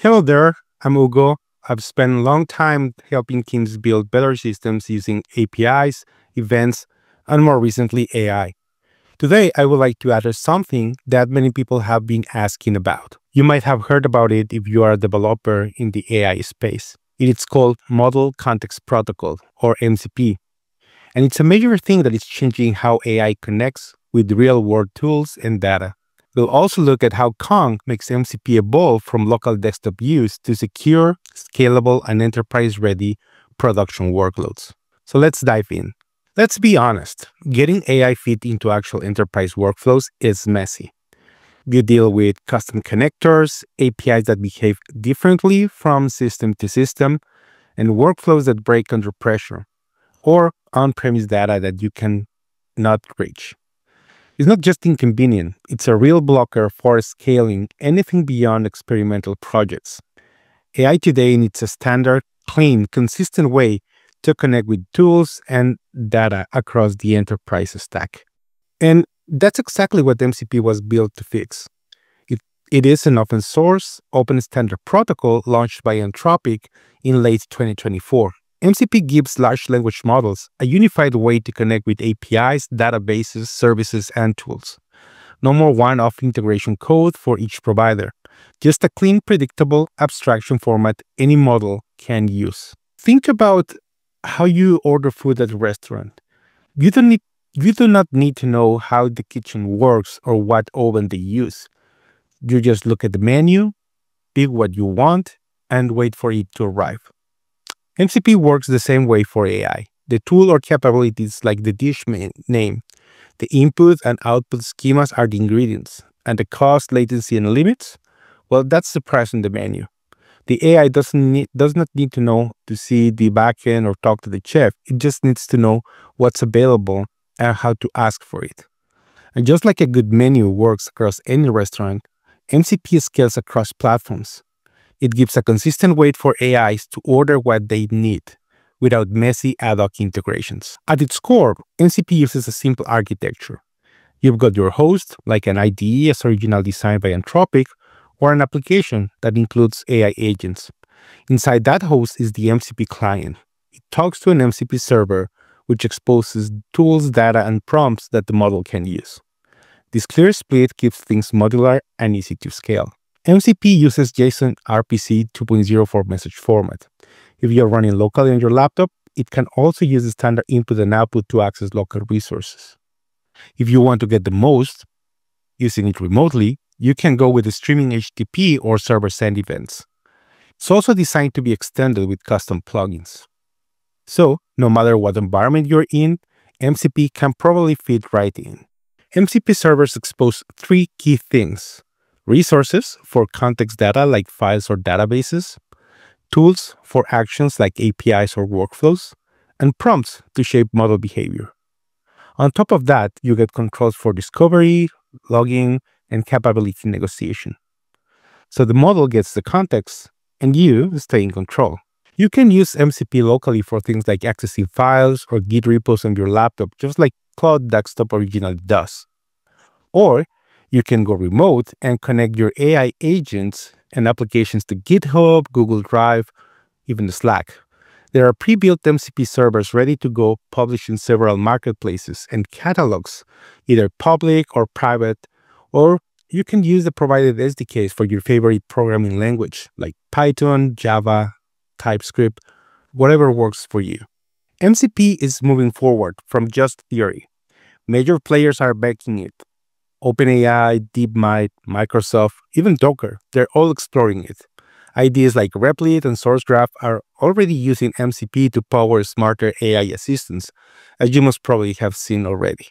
Hello there, I'm Hugo. I've spent a long time helping teams build better systems using APIs, events, and more recently AI. Today, I would like to address something that many people have been asking about. You might have heard about it if you are a developer in the AI space. It is called Model Context Protocol, or MCP. And it's a major thing that is changing how AI connects with real world tools and data. We'll also look at how Kong makes MCP evolve from local desktop use to secure, scalable, and enterprise ready production workloads. So let's dive in. Let's be honest, getting AI fit into actual enterprise workflows is messy. You deal with custom connectors, APIs that behave differently from system to system, and workflows that break under pressure, or on premise data that you can not reach. It's not just inconvenient, it's a real blocker for scaling anything beyond experimental projects. AI today needs a standard, clean, consistent way to connect with tools and data across the enterprise stack. And that's exactly what MCP was built to fix. It, it is an open source, open standard protocol launched by Anthropic in late 2024. MCP gives large language models a unified way to connect with APIs, databases, services, and tools. No more one-off integration code for each provider, just a clean, predictable abstraction format any model can use. Think about how you order food at a restaurant. You don't need you do not need to know how the kitchen works or what oven they use. You just look at the menu, pick what you want, and wait for it to arrive. MCP works the same way for AI. The tool or capabilities like the dish name, the input and output schemas are the ingredients, and the cost, latency, and limits, well, that's the price on the menu. The AI doesn't need, does not need to know to see the backend or talk to the chef. It just needs to know what's available and how to ask for it. And just like a good menu works across any restaurant, MCP scales across platforms. It gives a consistent way for AIs to order what they need without messy ad hoc integrations. At its core, MCP uses a simple architecture. You've got your host, like an IDE as original designed by Anthropic, or an application that includes AI agents. Inside that host is the MCP client. It talks to an MCP server, which exposes tools, data, and prompts that the model can use. This clear split keeps things modular and easy to scale. MCP uses JSON RPC 2.04 message format. If you're running locally on your laptop, it can also use the standard input and output to access local resources. If you want to get the most using it remotely, you can go with the streaming HTTP or server sent events. It's also designed to be extended with custom plugins. So, no matter what environment you're in, MCP can probably fit right in. MCP servers expose three key things. Resources for context data like files or databases, tools for actions like APIs or workflows, and prompts to shape model behavior. On top of that, you get controls for discovery, logging, and capability negotiation. So the model gets the context and you stay in control. You can use MCP locally for things like accessing files or Git repos on your laptop, just like Claude Desktop originally does. Or you can go remote and connect your AI agents and applications to GitHub, Google Drive, even Slack. There are pre-built MCP servers ready to go published in several marketplaces and catalogs, either public or private, or you can use the provided SDKs for your favorite programming language like Python, Java, TypeScript, whatever works for you. MCP is moving forward from just theory. Major players are backing it. OpenAI, DeepMind, Microsoft, even Docker, they're all exploring it. IDEs like Replit and SourceGraph are already using MCP to power smarter AI assistants, as you must probably have seen already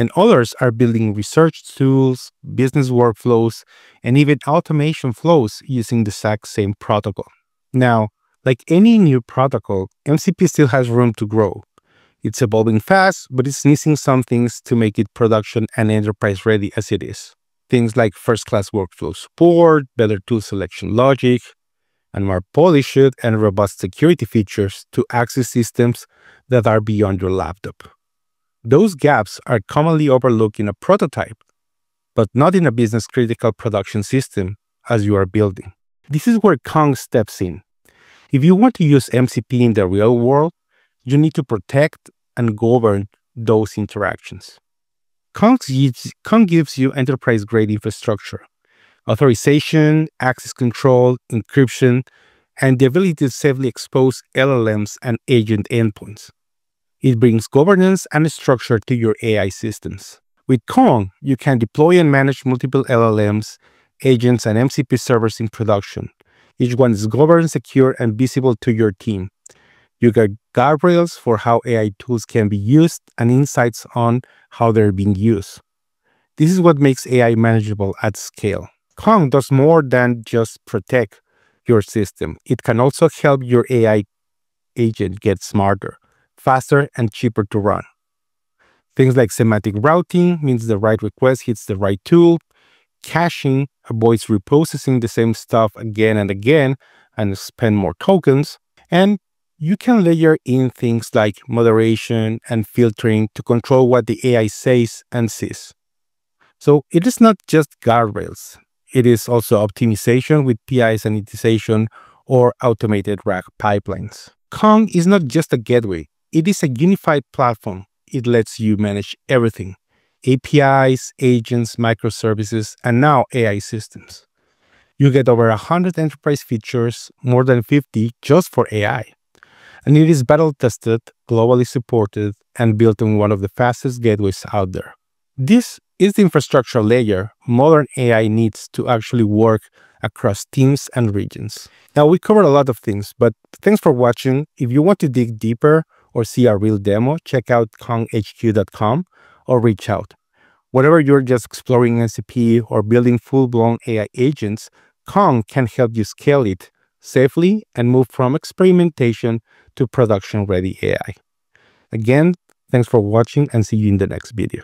and others are building research tools, business workflows, and even automation flows using the exact same protocol. Now, like any new protocol, MCP still has room to grow. It's evolving fast, but it's missing some things to make it production and enterprise ready as it is. Things like first-class workflow support, better tool selection logic, and more polished and robust security features to access systems that are beyond your laptop. Those gaps are commonly overlooked in a prototype, but not in a business critical production system as you are building. This is where Kong steps in. If you want to use MCP in the real world, you need to protect and govern those interactions. Kong gives, Kong gives you enterprise-grade infrastructure, authorization, access control, encryption, and the ability to safely expose LLMs and agent endpoints. It brings governance and structure to your AI systems. With Kong, you can deploy and manage multiple LLMs, agents, and MCP servers in production. Each one is governed, secure, and visible to your team. You get guardrails for how AI tools can be used and insights on how they're being used. This is what makes AI manageable at scale. Kong does more than just protect your system. It can also help your AI agent get smarter, faster, and cheaper to run. Things like semantic routing means the right request hits the right tool. Caching avoids reprocessing the same stuff again and again and spend more tokens. And you can layer in things like moderation and filtering to control what the AI says and sees. So it is not just guardrails. It is also optimization with PI sanitization or automated RAG pipelines. Kong is not just a gateway. It is a unified platform. It lets you manage everything. APIs, agents, microservices, and now AI systems. You get over 100 enterprise features, more than 50 just for AI. And it is battle tested, globally supported, and built on one of the fastest gateways out there. This is the infrastructure layer modern AI needs to actually work across teams and regions. Now, we covered a lot of things, but thanks for watching. If you want to dig deeper or see a real demo, check out konghq.com or reach out. Whatever you're just exploring MCP or building full-blown AI agents, Kong can help you scale it safely and move from experimentation to production-ready AI. Again, thanks for watching and see you in the next video.